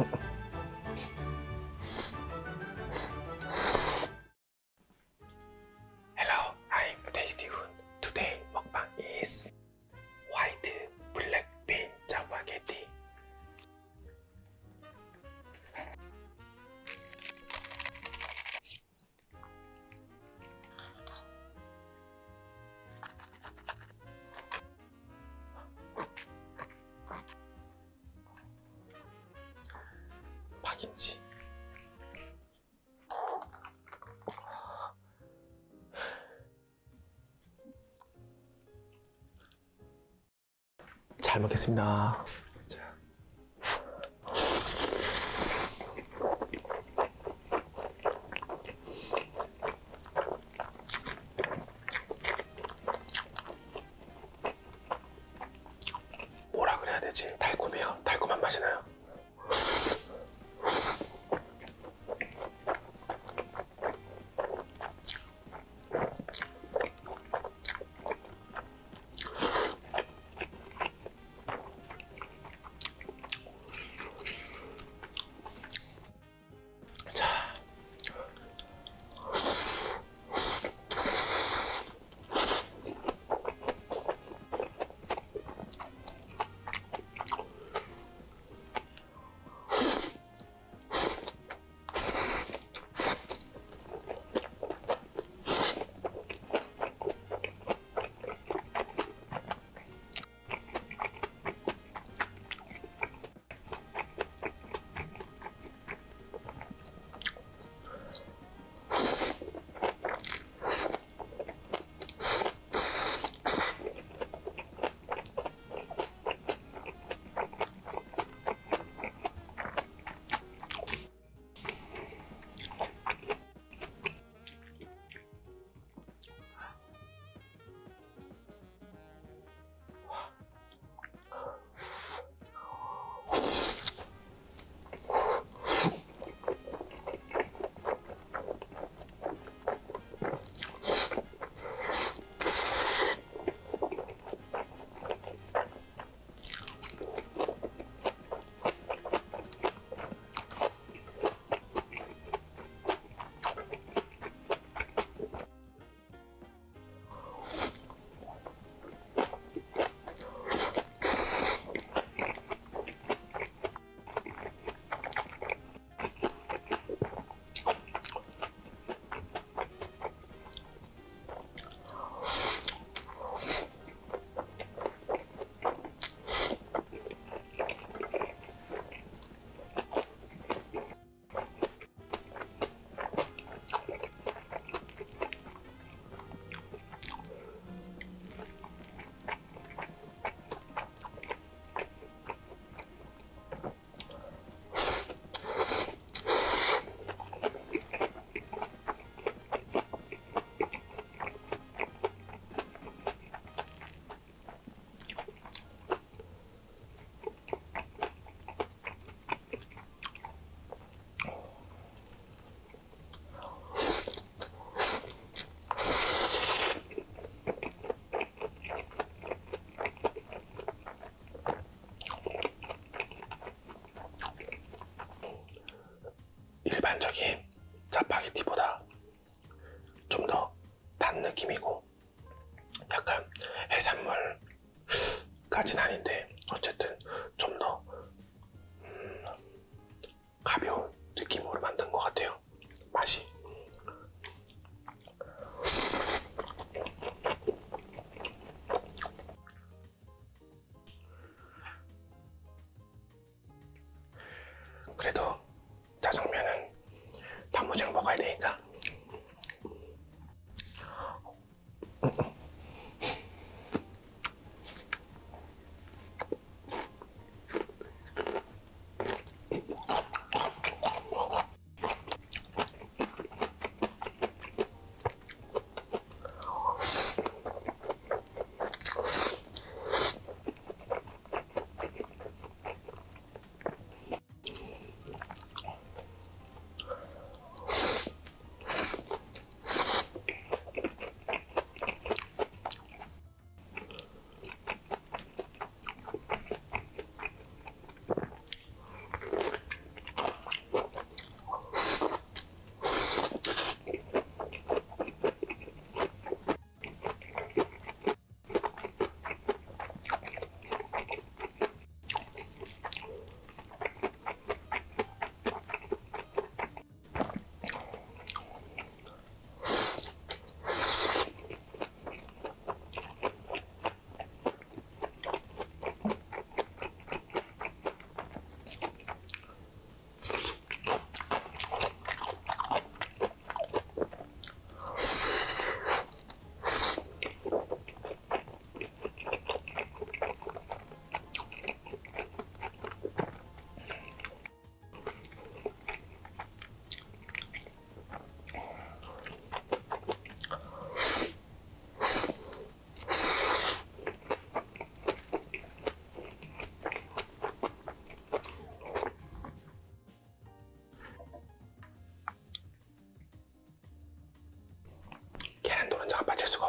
あ。잘 먹겠습니다. 일반적인 짜파게티보다 좀더 단 느낌이고 약간 해산물까진 아닌데 어쨌든 좀더 음, 가벼운 느낌으로 만든 것 같아요. 맛이. 그래도 수가